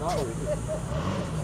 No.